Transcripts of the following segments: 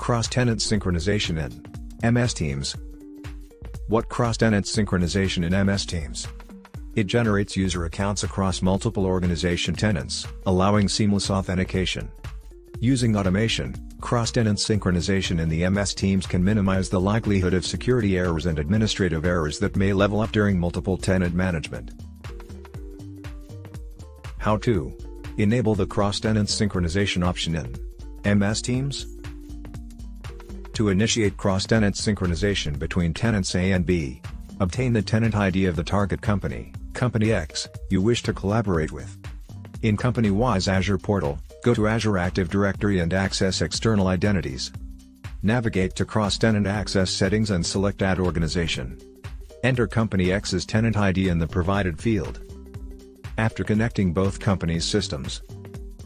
Cross-tenant synchronization in MS Teams. What cross-tenant synchronization in MS Teams? It generates user accounts across multiple organization tenants, allowing seamless authentication. Using automation, cross-tenant synchronization in the MS Teams can minimize the likelihood of security errors and administrative errors that may level up during multiple tenant management. How to enable the cross-tenant synchronization option in MS Teams? To initiate cross-tenant synchronization between tenants A and B, obtain the tenant ID of the target company, Company X, you wish to collaborate with. In Company Y's Azure portal, go to Azure Active Directory and access external identities. Navigate to Cross-Tenant Access Settings and select Add Organization. Enter Company X's tenant ID in the provided field. After connecting both companies' systems,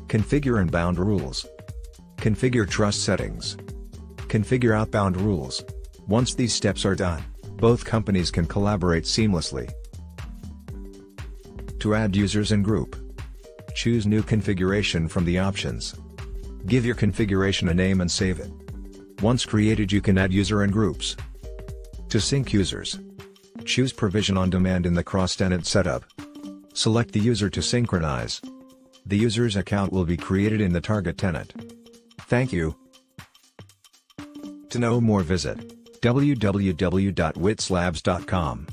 configure inbound rules. Configure trust settings. Configure outbound rules. Once these steps are done, both companies can collaborate seamlessly. To add users and group, choose New Configuration from the options. Give your configuration a name and save it. Once created you can add user and groups. To sync users, choose Provision on Demand in the cross-tenant setup. Select the user to synchronize. The user's account will be created in the target tenant. Thank you. To know more visit www.whizlabs.com.